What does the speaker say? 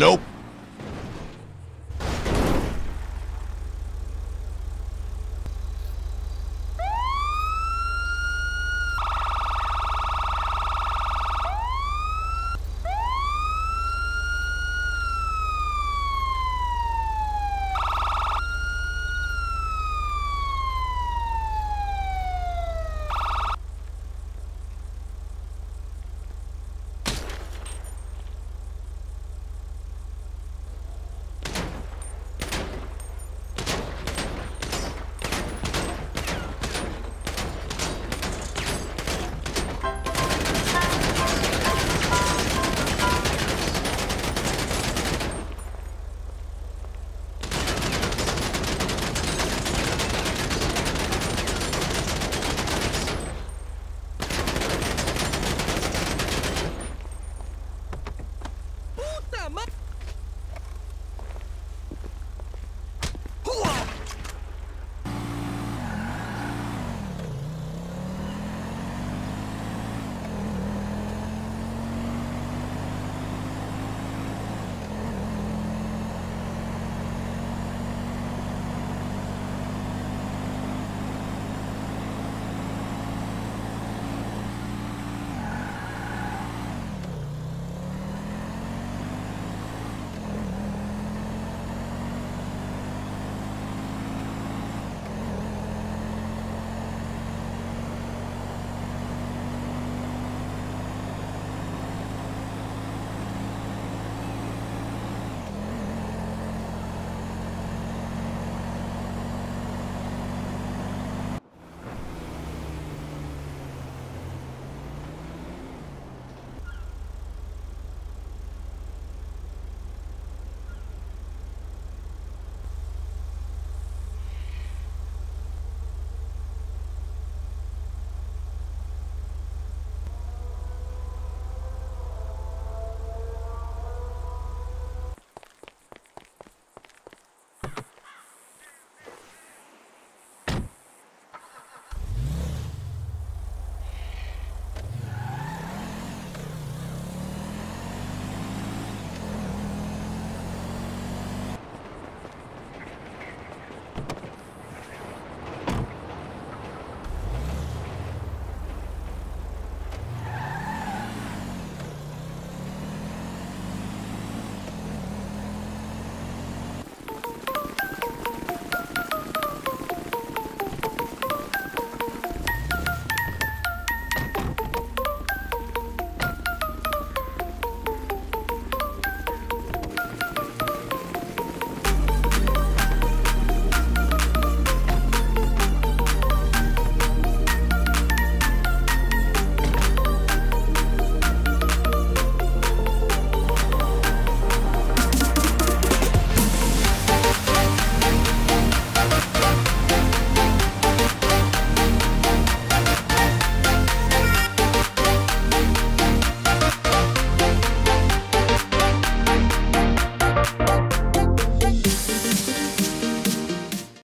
Nope.